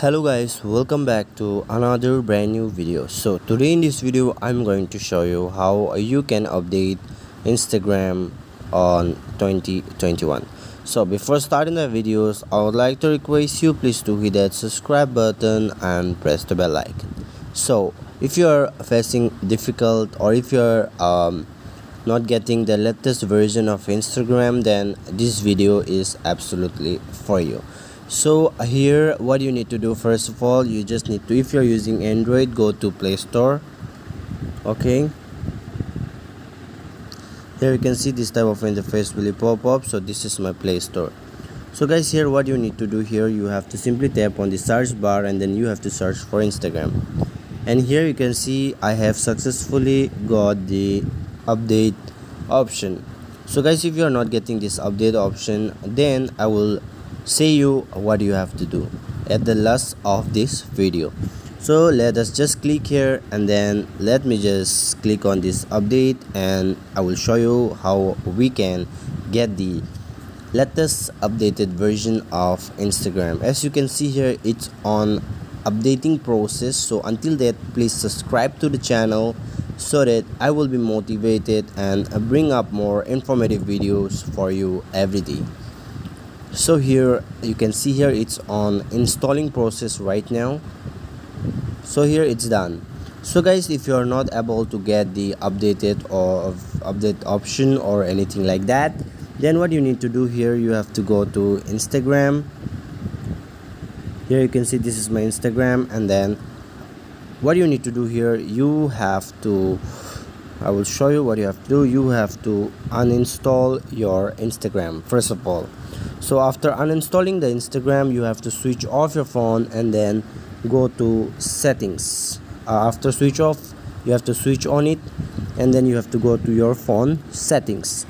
hello guys welcome back to another brand new video. So today in this video i'm going to show you how you can update instagram on 2021 so before starting the videos i would like to request you please to hit that subscribe button and press the bell icon. So if you're facing difficult or if you're um, not getting the latest version of instagram then this video is absolutely for you so here what you need to do first of all you just need to if you're using android go to play store. Okay. Here you can see this type of interface will pop up. So this is my play store. So guys here what you need to do here you have to simply tap on the search bar and then you have to search for instagram. And here you can see i have successfully got the update option. So guys if you are not getting this update option then i will say you what you have to do at the last of this video. So let us just click here and then let me just click on this update and I will show you how we can get the latest updated version of Instagram. As you can see here it's on updating process. So until that please subscribe to the channel so that I will be motivated and bring up more informative videos for you every day so here you can see here it's on installing process right now. So here it's done. So guys if you're not able to get the updated or update option or anything like that then what you need to do here you have to go to instagram. Here you can see this is my instagram and then what you need to do here you have to I will show you what you have to do. You have to uninstall your Instagram first of all so after uninstalling the Instagram you have to switch off your phone and then go to settings. Uh, after switch off you have to switch on it and then you have to go to your phone settings.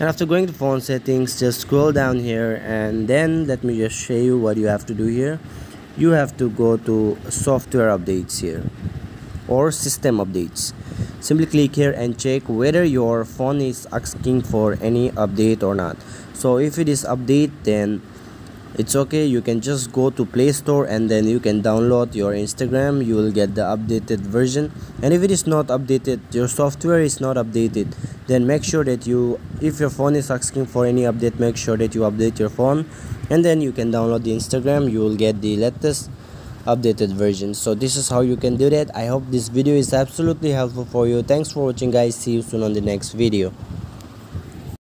And after going to phone settings just scroll down here and then let me just show you what you have to do here. You have to go to software updates here or system updates simply click here and check whether your phone is asking for any update or not. So if it is update then it's okay. You can just go to play store and then you can download your instagram. You will get the updated version. And if it is not updated your software is not updated then make sure that you if your phone is asking for any update make sure that you update your phone. And then you can download the instagram. You will get the latest updated version. So this is how you can do that. I hope this video is absolutely helpful for you. Thanks for watching guys. See you soon on the next video